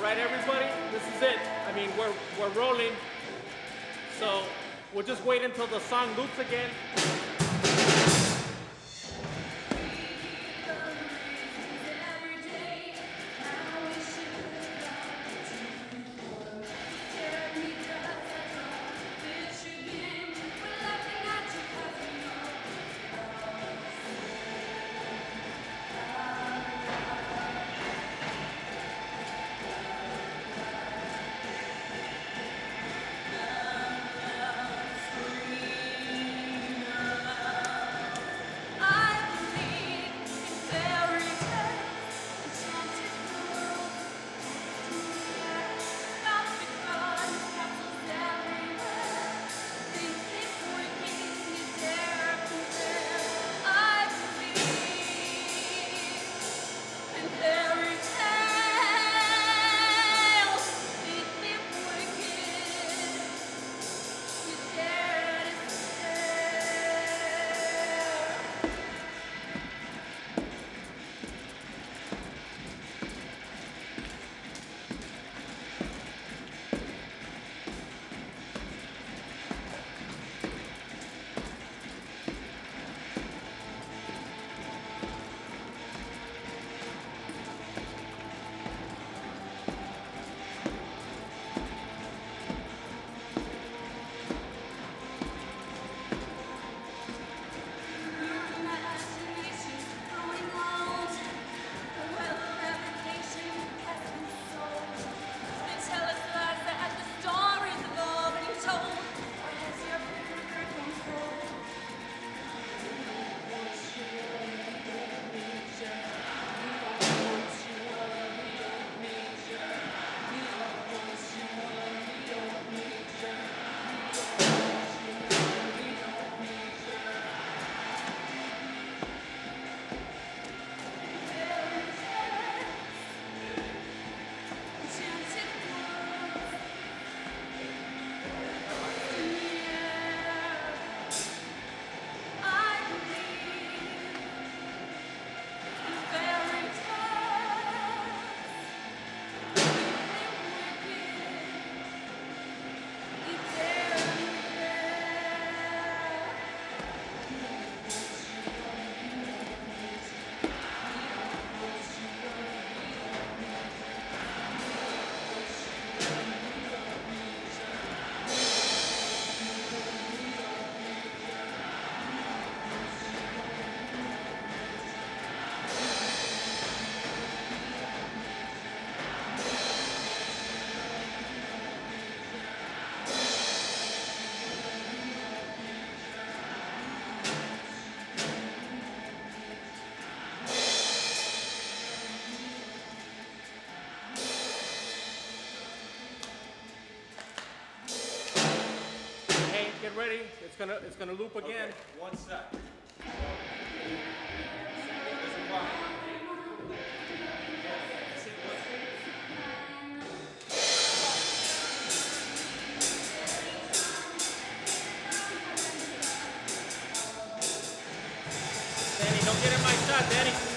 All right, everybody, this is it. I mean, we're, we're rolling. So we'll just wait until the song loops again. Ready. It's gonna it's gonna loop again. One sec. Danny, don't get in my shot, Danny.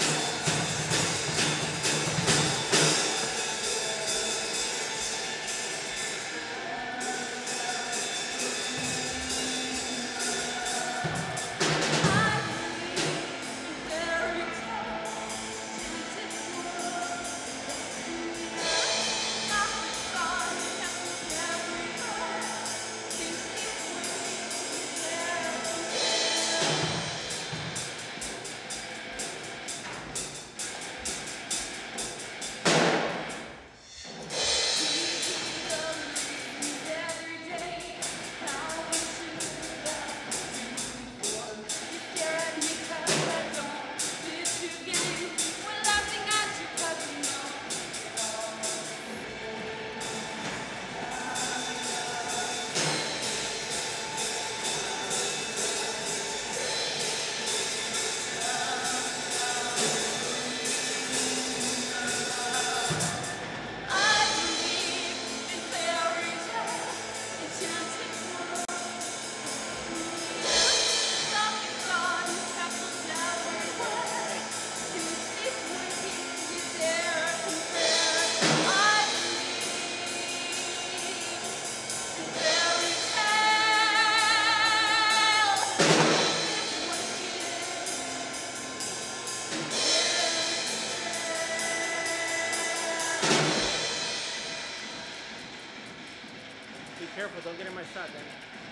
Be careful, don't get in my shot, Danny.